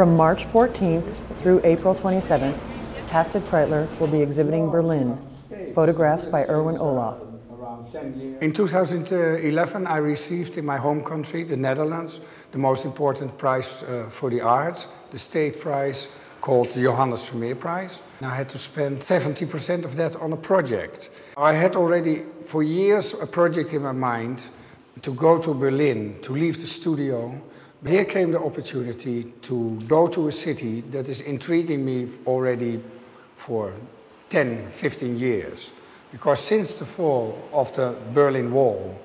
From March 14th through April 27th, Hasted Kraeutler will be exhibiting Berlin, photographs by Erwin Olaf. In 2011, I received in my home country, the Netherlands, the most important prize uh, for the arts, the state prize called the Johannes Vermeer Prize. I had to spend 70% of that on a project. I had already for years a project in my mind to go to Berlin, to leave the studio. Here came the opportunity to go to a city that is intriguing me already for 10, 15 years. Because since the fall of the Berlin Wall,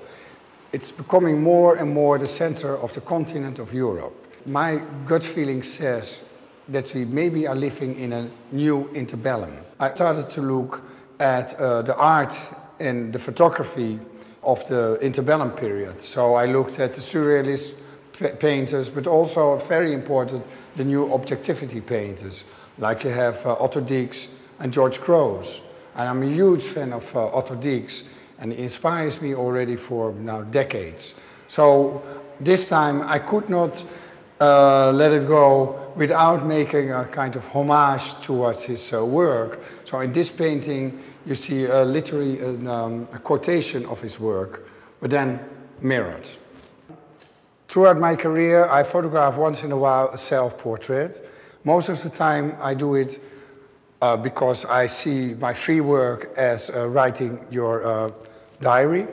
it's becoming more and more the center of the continent of Europe. My gut feeling says that we maybe are living in a new interbellum. I started to look at uh, the art and the photography of the interbellum period. So I looked at the surrealist painters, but also very important, the new objectivity painters, like you have uh, Otto Dix and George Grosz. And I'm a huge fan of uh, Otto Dix, and he inspires me already for now decades. So this time I could not uh, let it go without making a kind of homage towards his uh, work. So in this painting, you see uh, literally an, um, a quotation of his work, but then mirrored. Throughout my career, I photograph once in a while a self-portrait. Most of the time, I do it uh, because I see my free work as uh, writing your uh, diary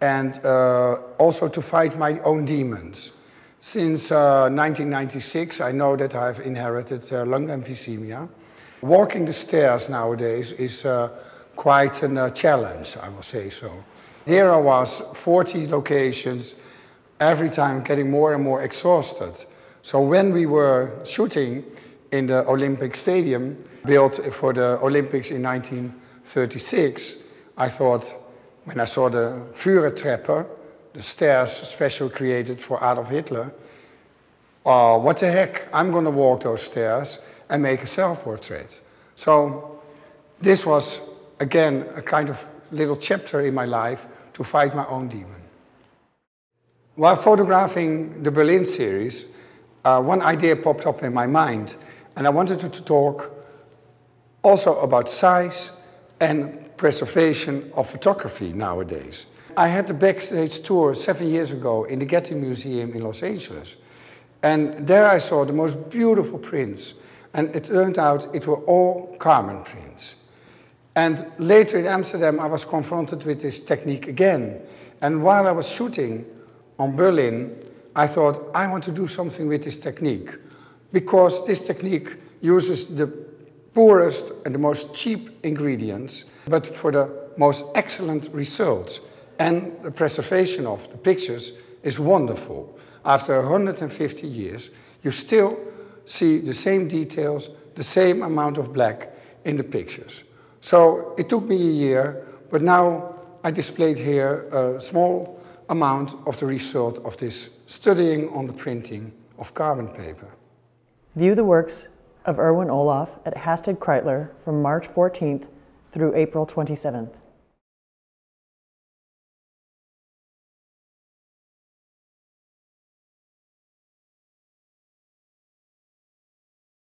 and uh, also to fight my own demons. Since 1996, uh, I know that I've inherited uh, lung emphysema. Walking the stairs nowadays is quite a challenge, I will say so. Here I was, 40 locations, every time getting more and more exhausted. So when we were shooting in the Olympic Stadium, built for the Olympics in 1936, I thought, when I saw the Führertreppe, the stairs special created for Adolf Hitler, oh, what the heck, I'm going to walk those stairs and make a self-portrait. So this was, again, a kind of little chapter in my life to fight my own demon. While photographing the Berlin series, uh, one idea popped up in my mind, and I wanted to talk also about size and preservation of photography nowadays. I had the backstage tour seven years ago in the Getty Museum in Los Angeles. And there I saw the most beautiful prints. And it turned out it were all carbon prints. And later in Amsterdam, I was confronted with this technique again. And while I was shooting on Berlin, I thought, I want to do something with this technique. Because this technique uses the poorest and the most cheap ingredients, but for the most excellent results. And the preservation of the pictures is wonderful. After 150 years, you still see the same details, the same amount of black in the pictures. So it took me a year, but now I displayed here a small amount of the result of this studying on the printing of carbon paper. View the works of Erwin Olaf at Hasted Kraeutler from March 14th through April 27th.